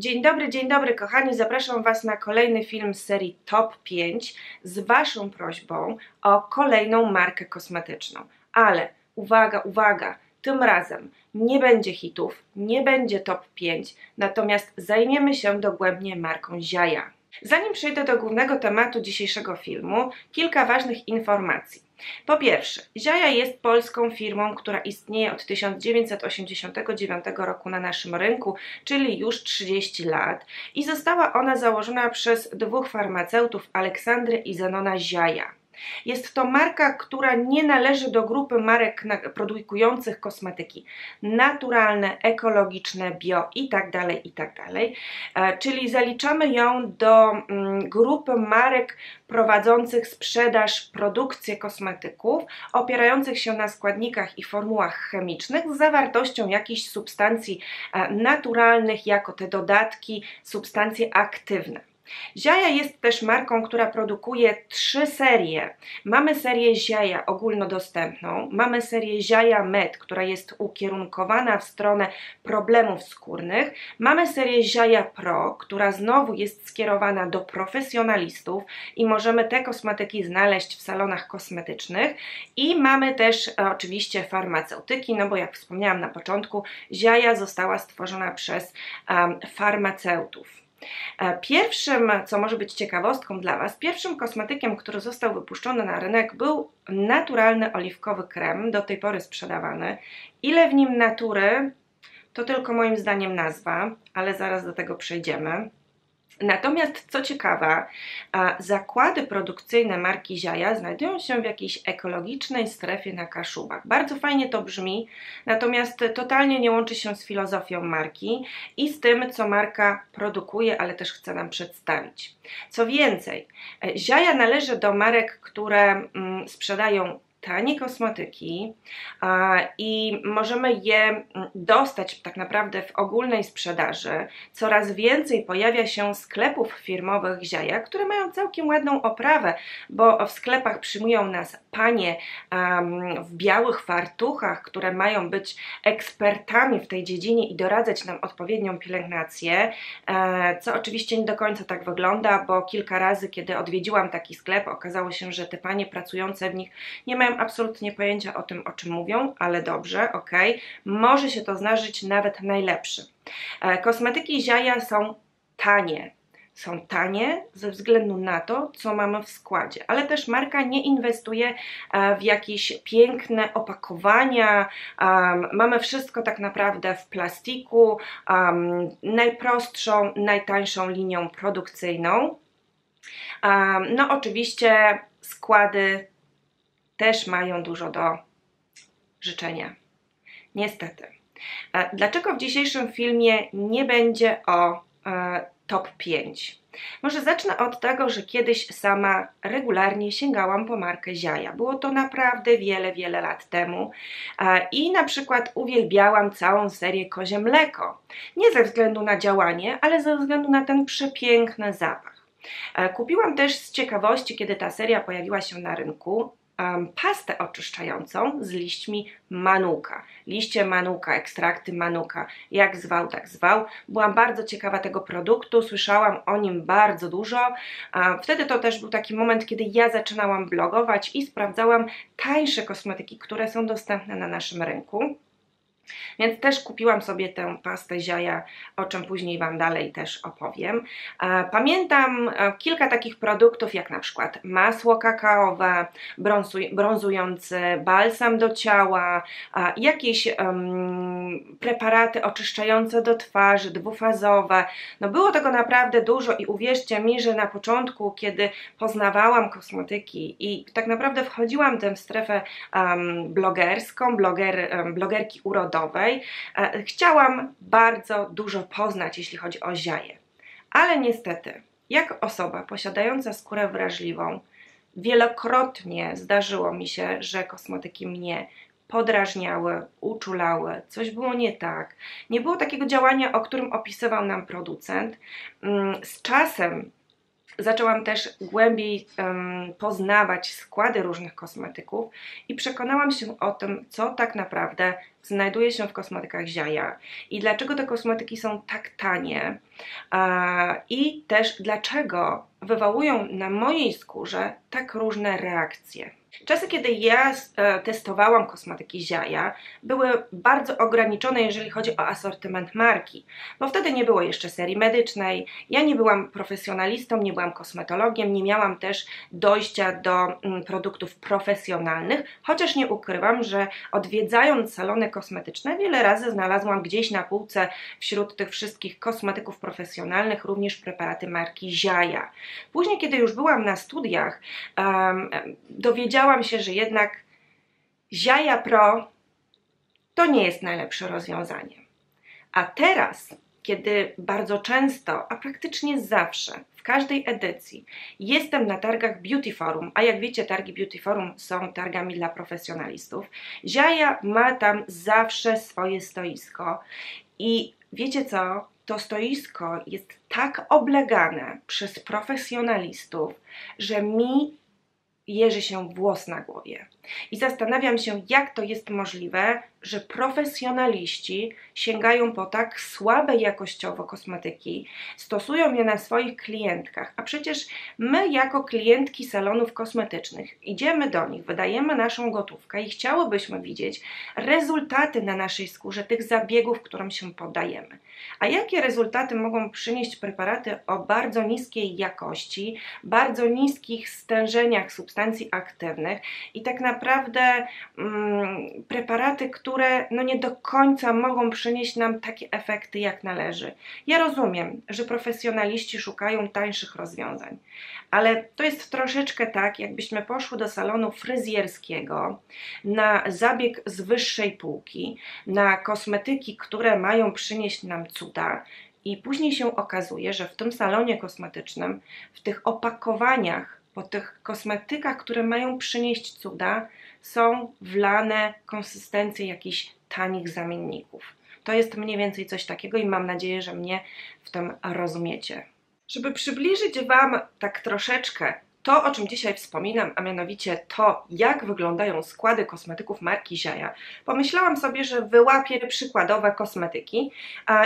Dzień dobry, dzień dobry kochani. Zapraszam Was na kolejny film z serii Top 5 z Waszą prośbą o kolejną markę kosmetyczną. Ale uwaga, uwaga, tym razem nie będzie hitów, nie będzie top 5, natomiast zajmiemy się dogłębnie marką Ziaja. Zanim przejdę do głównego tematu dzisiejszego filmu, kilka ważnych informacji. Po pierwsze, Ziaja jest polską firmą, która istnieje od 1989 roku na naszym rynku, czyli już 30 lat i została ona założona przez dwóch farmaceutów, Aleksandrę i Zenona Ziaja. Jest to marka, która nie należy do grupy marek produkujących kosmetyki naturalne, ekologiczne, bio itd., tak itd. Tak e, czyli zaliczamy ją do mm, grupy marek prowadzących sprzedaż, produkcję kosmetyków, opierających się na składnikach i formułach chemicznych z zawartością jakichś substancji e, naturalnych, jako te dodatki, substancje aktywne. Ziaja jest też marką, która produkuje trzy serie. Mamy serię Ziaja ogólnodostępną, mamy serię Ziaja Med, która jest ukierunkowana w stronę problemów skórnych, mamy serię Ziaja Pro, która znowu jest skierowana do profesjonalistów i możemy te kosmetyki znaleźć w salonach kosmetycznych i mamy też e, oczywiście farmaceutyki, no bo jak wspomniałam na początku, Ziaja została stworzona przez um, farmaceutów. E, pierwszym, co może być ciekawostką dla Was, pierwszym kosmetykiem, który został wypuszczony na rynek był naturalny oliwkowy krem, do tej pory sprzedawany. Ile w nim natury, to tylko moim zdaniem nazwa, ale zaraz do tego przejdziemy. Natomiast co ciekawe, zakłady produkcyjne marki Ziaja znajdują się w jakiejś ekologicznej strefie na Kaszubach. Bardzo fajnie to brzmi, natomiast totalnie nie łączy się z filozofią marki i z tym, co marka produkuje, ale też chce nam przedstawić. Co więcej, Ziaja należy do marek, które mm, sprzedają tanie kosmetyki i możemy je dostać tak naprawdę w ogólnej sprzedaży. Coraz więcej pojawia się sklepów firmowych Ziaja, które mają całkiem ładną oprawę, bo w sklepach przyjmują nas panie w białych fartuchach, które mają być ekspertami w tej dziedzinie i doradzać nam odpowiednią pielęgnację, e, co oczywiście nie do końca tak wygląda, bo kilka razy, kiedy odwiedziłam taki sklep, okazało się, że te panie pracujące w nich nie mają absolutnie pojęcia o tym, o czym mówią, ale dobrze, ok. Może się to zdarzyć nawet najlepszy. E, kosmetyki Ziaja są tanie, są tanie ze względu na to, co mamy w składzie, ale też marka nie inwestuje e, w jakieś piękne opakowania. Mamy wszystko tak naprawdę w plastiku, najprostszą, najtańszą linią produkcyjną. No, oczywiście składy też mają dużo do życzenia. Niestety. E, dlaczego w dzisiejszym filmie nie będzie o e, top 5? Może zacznę od tego, że kiedyś sama regularnie sięgałam po markę Ziaja. Było to naprawdę wiele, wiele lat temu e, i na przykład uwielbiałam całą serię Kozie Mleko. Nie ze względu na działanie, ale ze względu na ten przepiękny zapach. Kupiłam też z ciekawości, kiedy ta seria pojawiła się na rynku, pastę oczyszczającą z liśćmi manuka. Liście manuka, ekstrakty manuka, jak zwał, tak zwał. Byłam bardzo ciekawa tego produktu, słyszałam o nim bardzo dużo. Wtedy to też był taki moment, kiedy ja zaczynałam blogować i sprawdzałam tańsze kosmetyki, które są dostępne na naszym rynku. Więc też kupiłam sobie tę pastę ziaja, o czym później Wam dalej też opowiem. E, pamiętam e, kilka takich produktów, jak na przykład masło kakaowe, brązujący balsam do ciała, jakieś um, preparaty oczyszczające do twarzy, dwufazowe. No było tego naprawdę dużo i uwierzcie mi, że na początku, kiedy poznawałam kosmetyki i tak naprawdę wchodziłam w tę strefę um, blogerską, bloger, um, blogerki urodowej, E, chciałam bardzo dużo poznać, jeśli chodzi o ziaje. Ale niestety, jak osoba posiadająca skórę wrażliwą, wielokrotnie zdarzyło mi się, że kosmetyki mnie podrażniały, uczulały, coś było nie tak. Nie było takiego działania, o którym opisywał nam producent. Mm, z czasem Zaczęłam też głębiej um, poznawać składy różnych kosmetyków i przekonałam się o tym, co tak naprawdę znajduje się w kosmetykach Ziaja i dlaczego te kosmetyki są tak tanie a, i też dlaczego wywołują na mojej skórze tak różne reakcje. Czasy, kiedy ja e, testowałam kosmetyki Ziaja, były bardzo ograniczone, jeżeli chodzi o asortyment marki, bo wtedy nie było jeszcze serii medycznej, ja nie byłam profesjonalistą, nie byłam kosmetologiem, nie miałam też dojścia do mm, produktów profesjonalnych, chociaż nie ukrywam, że odwiedzając salony kosmetyczne, wiele razy znalazłam gdzieś na półce wśród tych wszystkich kosmetyków profesjonalnych również preparaty marki Ziaja. Później, kiedy już byłam na studiach, dowiedziałam się, że jednak Ziaja Pro to nie jest najlepsze rozwiązanie. A teraz, kiedy bardzo często, a praktycznie zawsze w każdej edycji jestem na targach Beauty Forum, a jak wiecie, targi Beauty Forum są targami dla profesjonalistów. Ziaja ma tam zawsze swoje stoisko i wiecie co? To stoisko jest tak oblegane przez profesjonalistów, że mi jeży się włos na głowie. I zastanawiam się, jak to jest możliwe, że profesjonaliści sięgają po tak słabe jakościowo kosmetyki, stosują je na swoich klientkach, a przecież my, jako klientki salonów kosmetycznych, idziemy do nich, wydajemy naszą gotówkę i chciałybyśmy widzieć rezultaty na naszej skórze tych zabiegów, którym się poddajemy. A jakie rezultaty mogą przynieść preparaty o bardzo niskiej jakości, bardzo niskich stężeniach substancji aktywnych i tak naprawdę mm, preparaty, które no nie do końca mogą przynieść nam takie efekty jak należy. Ja rozumiem, że profesjonaliści szukają tańszych rozwiązań, ale to jest troszeczkę tak, jakbyśmy poszły do salonu fryzjerskiego na zabieg z wyższej półki, na kosmetyki, które mają przynieść nam cuda. I później się okazuje, że w tym salonie kosmetycznym, w tych opakowaniach, po tych kosmetykach, które mają przynieść cuda, są wlane konsystencje jakichś tanich zamienników. To jest mniej więcej coś takiego i mam nadzieję, że mnie w tym rozumiecie. Żeby przybliżyć Wam tak troszeczkę to, o czym dzisiaj wspominam, a mianowicie to, jak wyglądają składy kosmetyków marki Ziaja, pomyślałam sobie, że wyłapię przykładowe kosmetyki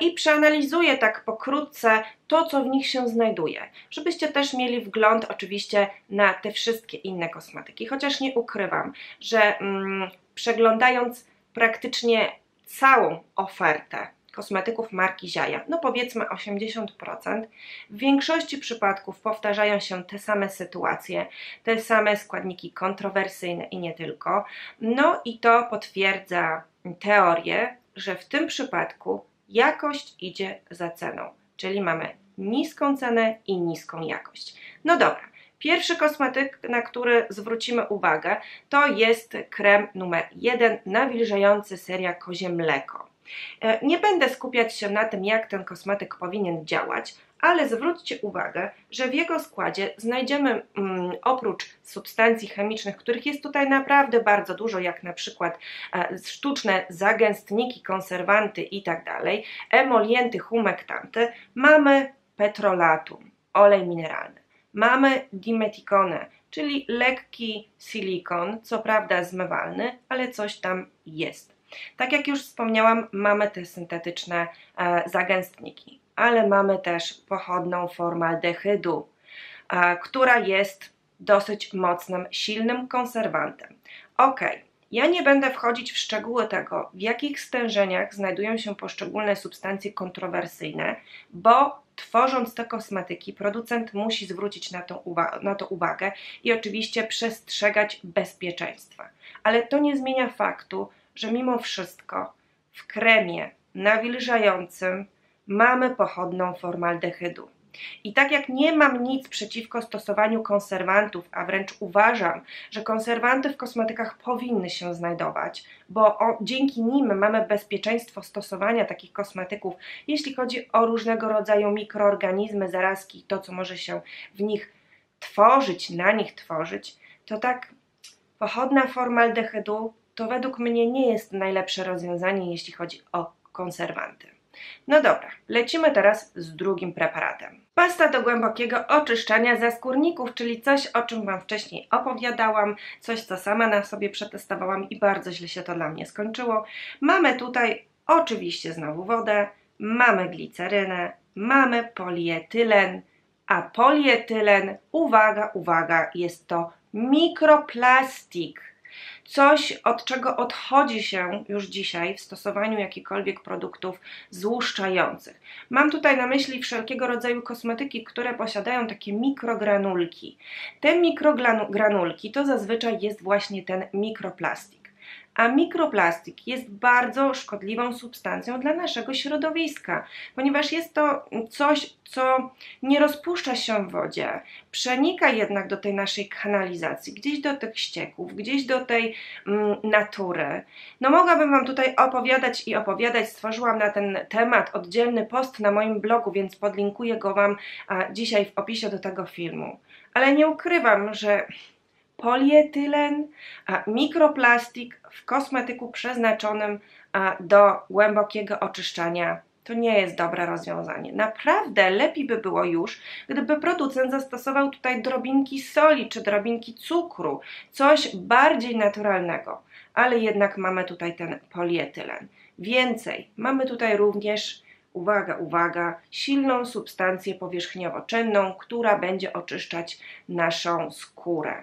i przeanalizuję tak pokrótce to, co w nich się znajduje, żebyście też mieli wgląd oczywiście na te wszystkie inne kosmetyki, chociaż nie ukrywam, że mm, przeglądając praktycznie całą ofertę kosmetyków marki Ziaja, no powiedzmy 80%, w większości przypadków powtarzają się te same sytuacje, te same składniki kontrowersyjne i nie tylko. No i to potwierdza teorię, że w tym przypadku jakość idzie za ceną, czyli mamy niską cenę i niską jakość. No dobra, Pierwszy kosmetyk, na który zwrócimy uwagę, to jest krem numer 1 nawilżający seria Kozie Mleko. E, nie będę skupiać się na tym, jak ten kosmetyk powinien działać, ale zwróćcie uwagę, że w jego składzie znajdziemy mm, oprócz substancji chemicznych, których jest tutaj naprawdę bardzo dużo, jak na przykład e, sztuczne zagęstniki, konserwanty i tak emolienty, humektanty, mamy petrolatum, olej mineralny. Mamy dimetikonę, czyli lekki silikon, co prawda zmywalny, ale coś tam jest. Tak jak już wspomniałam, mamy te syntetyczne e, zagęstniki, ale mamy też pochodną formaldehydu, e, która jest dosyć mocnym, silnym konserwantem. Ok, ja nie będę wchodzić w szczegóły tego, w jakich stężeniach znajdują się poszczególne substancje kontrowersyjne, bo tworząc te kosmetyki, producent musi zwrócić na to, na to uwagę i oczywiście przestrzegać bezpieczeństwa. Ale to nie zmienia faktu, że mimo wszystko w kremie nawilżającym mamy pochodną formaldehydu. I tak jak nie mam nic przeciwko stosowaniu konserwantów, a wręcz uważam, że konserwanty w kosmetykach powinny się znajdować, bo o, dzięki nim mamy bezpieczeństwo stosowania takich kosmetyków, jeśli chodzi o różnego rodzaju mikroorganizmy, zarazki, to co może się w nich tworzyć, na nich tworzyć, to tak pochodna formaldehydu to według mnie nie jest najlepsze rozwiązanie, jeśli chodzi o konserwanty. No dobra, lecimy teraz z drugim preparatem. Pasta do głębokiego oczyszczania zaskórników, czyli coś, o czym Wam wcześniej opowiadałam, coś, co sama na sobie przetestowałam i bardzo źle się to dla mnie skończyło. Mamy tutaj oczywiście znowu wodę, mamy glicerynę, mamy polietylen, a polietylen, uwaga, uwaga, jest to mikroplastik coś, od czego odchodzi się już dzisiaj w stosowaniu jakichkolwiek produktów złuszczających. Mam tutaj na myśli wszelkiego rodzaju kosmetyki, które posiadają takie mikrogranulki. Te mikrogranulki to zazwyczaj jest właśnie ten mikroplastik a mikroplastik jest bardzo szkodliwą substancją dla naszego środowiska, ponieważ jest to coś, co nie rozpuszcza się w wodzie, przenika jednak do tej naszej kanalizacji, gdzieś do tych ścieków, gdzieś do tej mm, natury. No mogłabym Wam tutaj opowiadać i opowiadać, stworzyłam na ten temat oddzielny post na moim blogu, więc podlinkuję go Wam a, dzisiaj w opisie do tego filmu. Ale nie ukrywam, że polietylen, mikroplastik w kosmetyku przeznaczonym do głębokiego oczyszczania to nie jest dobre rozwiązanie. Naprawdę lepiej by było już, gdyby producent zastosował tutaj drobinki soli czy drobinki cukru, coś bardziej naturalnego, ale jednak mamy tutaj ten polietylen. Więcej, mamy tutaj również uwaga, uwaga, silną substancję powierzchniowo-czynną, która będzie oczyszczać naszą skórę.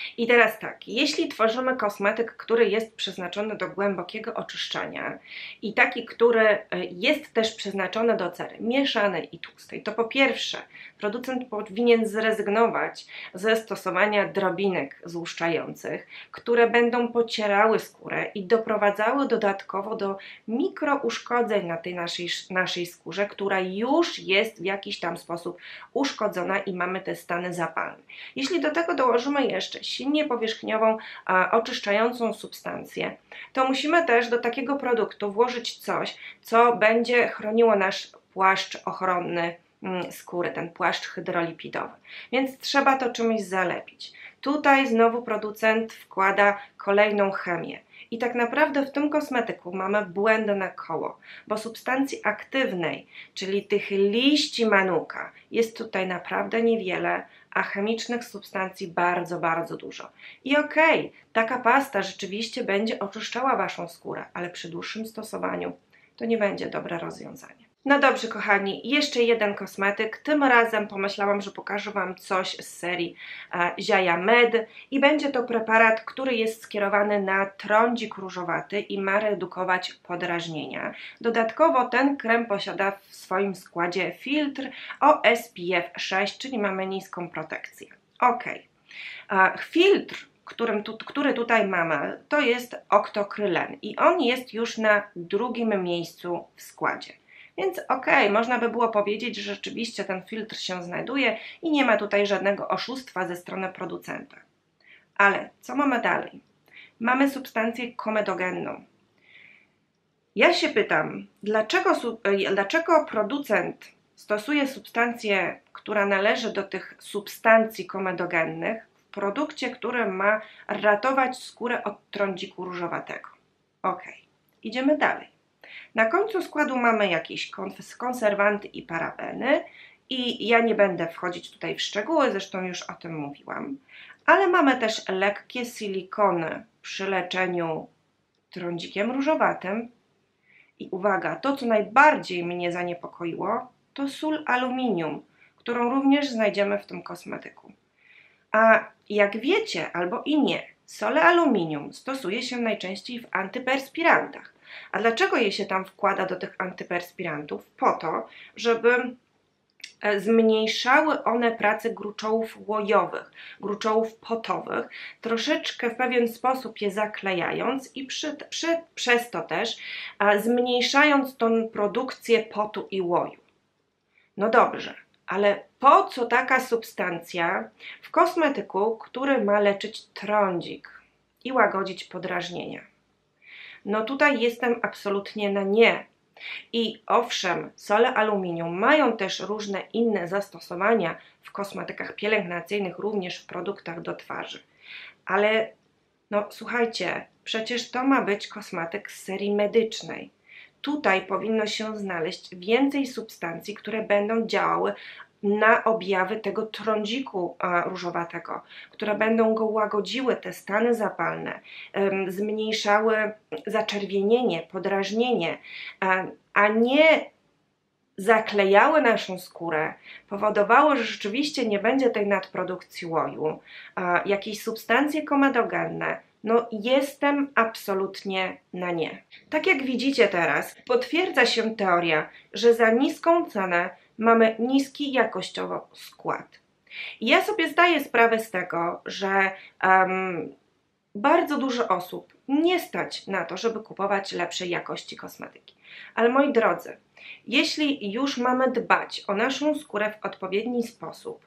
I teraz tak, jeśli tworzymy kosmetyk, który jest przeznaczony do głębokiego oczyszczania i taki, który e, jest też przeznaczony do cery mieszanej i tłustej, to po pierwsze producent powinien zrezygnować ze stosowania drobinek złuszczających, które będą pocierały skórę i doprowadzały dodatkowo do mikrouszkodzeń na tej naszej, naszej skórze, która już jest w jakiś tam sposób uszkodzona i mamy te stany zapalne. Jeśli do tego dołożymy jeszcze silnie powierzchniową, a, oczyszczającą substancję, to musimy też do takiego produktu włożyć coś, co będzie chroniło nasz płaszcz ochronny mm, skóry, ten płaszcz hydrolipidowy. Więc trzeba to czymś zalepić. Tutaj znowu producent wkłada kolejną chemię. I tak naprawdę w tym kosmetyku mamy błędne koło, bo substancji aktywnej, czyli tych liści manuka, jest tutaj naprawdę niewiele, a chemicznych substancji bardzo, bardzo dużo. I okej, okay, taka pasta rzeczywiście będzie oczyszczała Waszą skórę, ale przy dłuższym stosowaniu to nie będzie dobre rozwiązanie. No dobrze, kochani, jeszcze jeden kosmetyk. Tym razem pomyślałam, że pokażę Wam coś z serii e, Ziaja Med i będzie to preparat, który jest skierowany na trądzik różowaty i ma redukować podrażnienia. Dodatkowo ten krem posiada w swoim składzie filtr o SPF 6, czyli mamy niską protekcję. Ok. E, filtr którym tu, który tutaj mamy, to jest oktokrylen i on jest już na drugim miejscu w składzie. Więc okej, okay, można by było powiedzieć, że rzeczywiście ten filtr się znajduje i nie ma tutaj żadnego oszustwa ze strony producenta. Ale co mamy dalej? Mamy substancję komedogenną. Ja się pytam, dlaczego, e, dlaczego producent stosuje substancję, która należy do tych substancji komedogennych w produkcie, który ma ratować skórę od trądziku różowatego? Ok, idziemy dalej. Na końcu składu mamy jakieś konserwanty i parabeny i ja nie będę wchodzić tutaj w szczegóły, zresztą już o tym mówiłam. Ale mamy też lekkie silikony przy leczeniu trądzikiem różowatym. I uwaga, to co najbardziej mnie zaniepokoiło, to sól aluminium, którą również znajdziemy w tym kosmetyku. A jak wiecie albo i nie, solę aluminium stosuje się najczęściej w antyperspirantach. A dlaczego je się tam wkłada do tych antyperspirantów? Po to, żeby e, zmniejszały one pracę gruczołów łojowych, gruczołów potowych, troszeczkę w pewien sposób je zaklejając i przy, przy, przez to też a, zmniejszając tą produkcję potu i łoju. No dobrze, ale po co taka substancja w kosmetyku, który ma leczyć trądzik i łagodzić podrażnienia? No tutaj jestem absolutnie na nie. I owszem, sole aluminium mają też różne inne zastosowania w kosmetykach pielęgnacyjnych, również w produktach do twarzy. Ale no słuchajcie, przecież to ma być kosmetyk z serii medycznej. tutaj powinno się znaleźć więcej substancji, które będą działały na objawy tego trądziku różowatego, które będą go łagodziły, te stany zapalne, zmniejszały zaczerwienienie, podrażnienie, a nie zaklejały naszą skórę, powodowały, że rzeczywiście nie będzie tej nadprodukcji łoju, jakieś substancje komedogenne, no jestem absolutnie na nie. Tak jak widzicie teraz, potwierdza się teoria, że za niską cenę mamy niski jakościowo skład. I ja sobie zdaję sprawę z tego, że um, bardzo dużo osób nie stać na to, żeby kupować lepszej jakości kosmetyki. Ale moi drodzy, jeśli już mamy dbać o naszą skórę w odpowiedni sposób,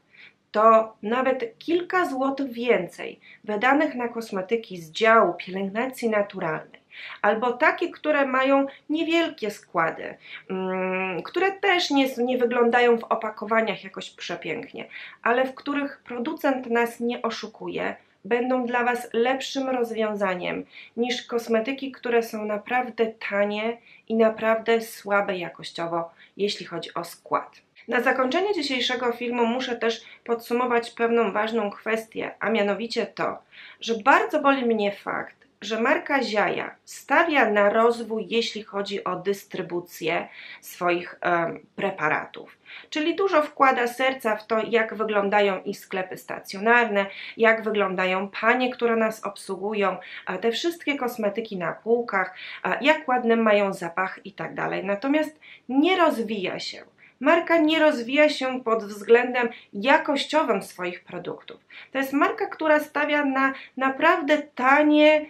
to nawet kilka złotych więcej wydanych na kosmetyki z działu pielęgnacji naturalnej albo takie, które mają niewielkie składy, mm, które też nie, nie wyglądają w opakowaniach jakoś przepięknie, ale w których producent nas nie oszukuje, będą dla Was lepszym rozwiązaniem niż kosmetyki, które są naprawdę tanie i naprawdę słabe jakościowo, jeśli chodzi o skład. Na zakończenie dzisiejszego filmu muszę też podsumować pewną ważną kwestię, a mianowicie to, że bardzo boli mnie fakt, że marka Ziaja stawia na rozwój, jeśli chodzi o dystrybucję swoich um, preparatów. Czyli dużo wkłada serca w to, jak wyglądają ich sklepy stacjonarne, jak wyglądają panie, które nas obsługują, te wszystkie kosmetyki na półkach, jak ładne mają zapach i tak dalej. Natomiast nie rozwija się Marka nie rozwija się pod względem jakościowym swoich produktów. To jest marka, która stawia na naprawdę tanie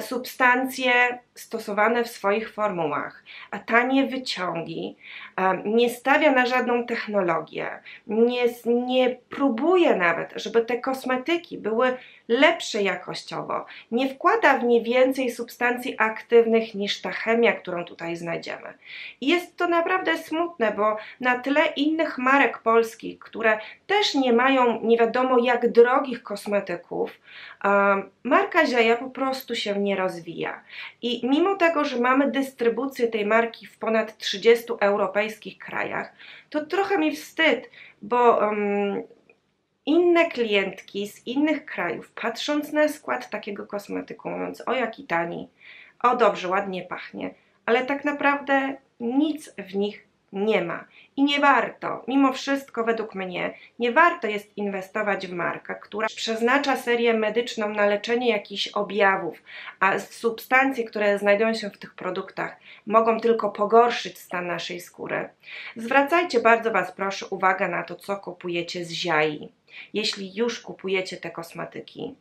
substancje stosowane w swoich formułach, a tanie wyciągi, nie stawia na żadną technologię, nie, nie próbuje nawet, żeby te kosmetyki były lepsze jakościowo, nie wkłada w nie więcej substancji aktywnych niż ta chemia, którą tutaj znajdziemy. I jest to naprawdę smutne, bo na tle innych marek polskich, które też nie mają nie wiadomo jak drogich kosmetyków, marka Zieja po prostu się nie rozwija. I mimo tego, że mamy dystrybucję tej marki w ponad 30 europejskich krajach, to trochę mi wstyd, bo um, inne klientki z innych krajów, patrząc na skład takiego kosmetyku, mówiąc o jaki tani, o dobrze, ładnie pachnie, ale tak naprawdę nic w nich nie ma. I nie warto, mimo wszystko według mnie, nie warto jest inwestować w markę, która przeznacza serię medyczną na leczenie jakichś objawów, a substancje, które znajdują się w tych produktach mogą tylko pogorszyć stan naszej skóry. Zwracajcie bardzo Was proszę uwagę na to, co kupujecie z ziai, jeśli już kupujecie te kosmetyki.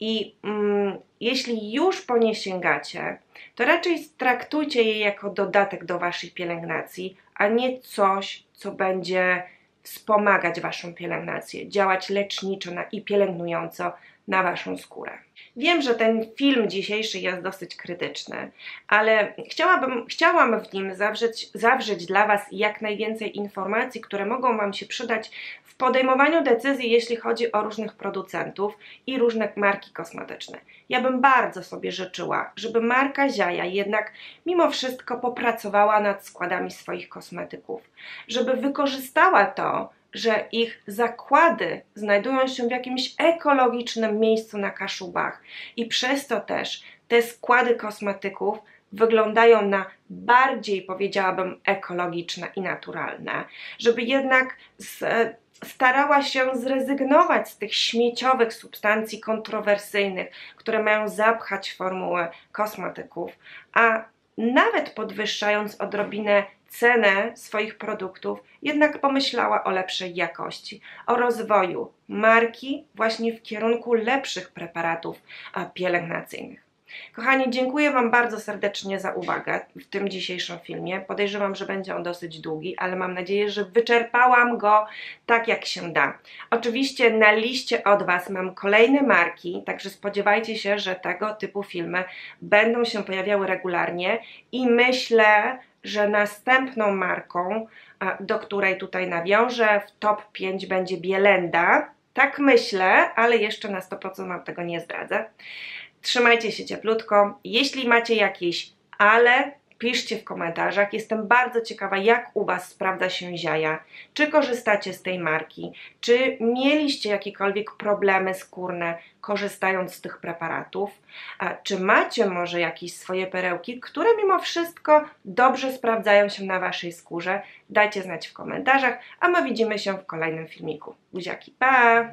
I mm, jeśli już po nie sięgacie, to raczej traktujcie je jako dodatek do Waszej pielęgnacji, a nie coś, co będzie wspomagać Waszą pielęgnację, działać leczniczo i pielęgnująco na Waszą skórę. Wiem, że ten film dzisiejszy jest dosyć krytyczny, ale chciałabym, chciałam w nim zawrzeć, zawrzeć dla Was jak najwięcej informacji, które mogą Wam się przydać w podejmowaniu decyzji, jeśli chodzi o różnych producentów i różne marki kosmetyczne. Ja bym bardzo sobie życzyła, żeby marka Ziaja jednak mimo wszystko popracowała nad składami swoich kosmetyków, żeby wykorzystała to, że ich zakłady znajdują się w jakimś ekologicznym miejscu na Kaszubach. I przez to też te składy kosmetyków wyglądają na bardziej, powiedziałabym, ekologiczne i naturalne, żeby jednak z, starała się zrezygnować z tych śmieciowych substancji kontrowersyjnych, które mają zapchać formułę kosmetyków, a nawet podwyższając odrobinę cenę swoich produktów, jednak pomyślała o lepszej jakości, o rozwoju marki właśnie w kierunku lepszych preparatów pielęgnacyjnych. Kochani, dziękuję Wam bardzo serdecznie za uwagę w tym dzisiejszym filmie. Podejrzewam, że będzie on dosyć długi, ale mam nadzieję, że wyczerpałam go tak jak się da. Oczywiście na liście od Was mam kolejne marki, także spodziewajcie się, że tego typu filmy będą się pojawiały regularnie i myślę, że następną marką, do której tutaj nawiążę, w top 5 będzie Bielenda. Tak myślę, ale jeszcze na 100% Wam tego nie zdradzę. Trzymajcie się cieplutko. Jeśli macie jakieś ale, Piszcie w komentarzach. Jestem bardzo ciekawa, jak u Was sprawdza się ziaja. Czy korzystacie z tej marki? Czy mieliście jakiekolwiek problemy skórne korzystając z tych preparatów? A czy macie może jakieś swoje perełki, które mimo wszystko dobrze sprawdzają się na Waszej skórze? Dajcie znać w komentarzach, a my widzimy się w kolejnym filmiku. Buziaki, pa!